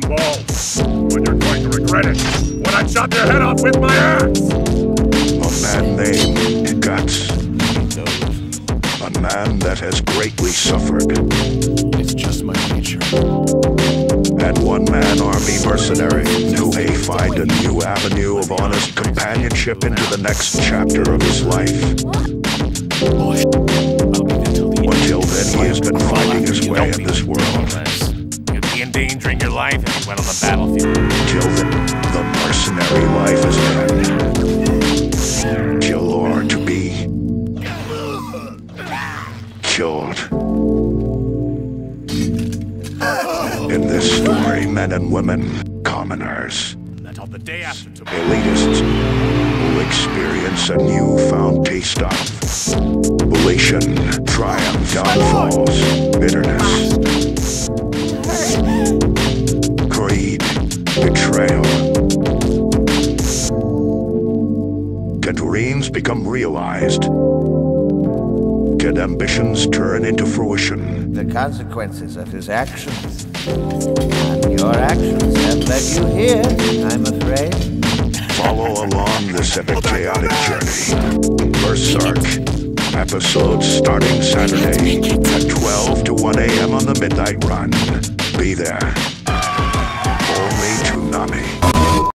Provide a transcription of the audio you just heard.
balls. But you're going to regret it when I chop your head off with my axe. A man named Guts. A man that has greatly suffered. It's just my nature. And one man army mercenary who may find a new avenue of honest companionship into the next chapter of his life. I'll endangering your life if you went on the battlefield. Till then, the mercenary life is end. Kill or to be killed. In this story, men and women, commoners, elitists, will experience a newfound taste of elation, triumph, downfalls, bitterness, Can dreams become realized? Can ambitions turn into fruition? the consequences of his actions. And your actions have led you here, I'm afraid. Follow along this epic chaotic journey. Berserk. Episodes starting Saturday at 12 to 1 a.m. on the Midnight Run. Be there.